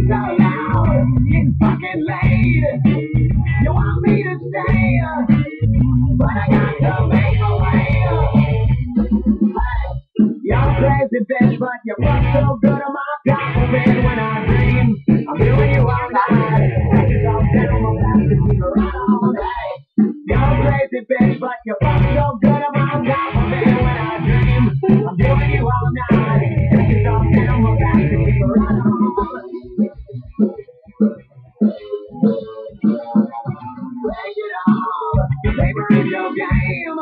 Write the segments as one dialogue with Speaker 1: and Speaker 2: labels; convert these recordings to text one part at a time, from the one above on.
Speaker 1: Scream so loud, it's fucking late. You want me to stay, but I got to make a way. Hey, You're crazy bitch, but you fuck so good on my compliment when I dream. I'm doing you all night. Take it all down my back to it right all day. You're crazy bitch, but you fuck so good on my compliment when I dream. I'm doing you all night. Take it all down my back to it right all day. Your your game.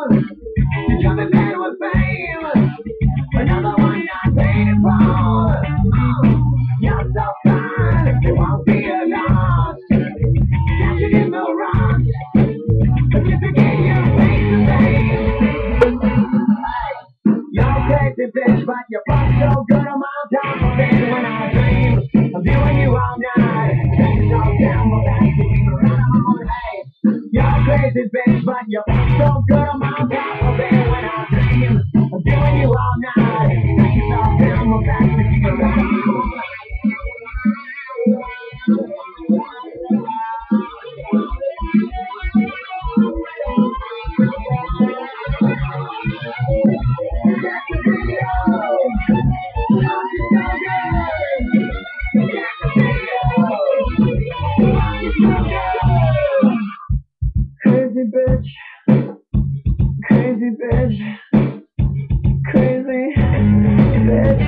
Speaker 1: You're jumping mad with fame. Another one not paid for. You're so fine, you won't be a loss. Catching in the rocks. But just to get you face to face. You're crazy bitch, but you fuck so good on top of it when I dream. I'm doing you all night. My back, keeping around. Hey, you're crazy bitch, but you fuck so good I'm bitch, crazy bitch, crazy bitch.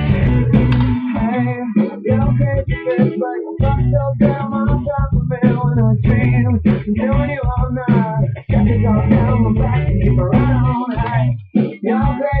Speaker 1: Hey, you're crazy bitch, but you fuck so down on top of it when I dream. I'm doing you all night. Got you all down my back keep it right on. Hey, you're crazy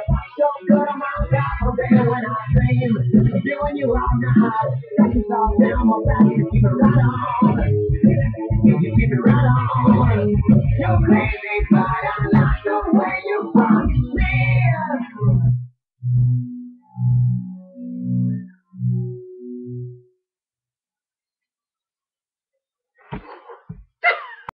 Speaker 1: Doing you all night. That's it all down my back,